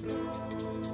Música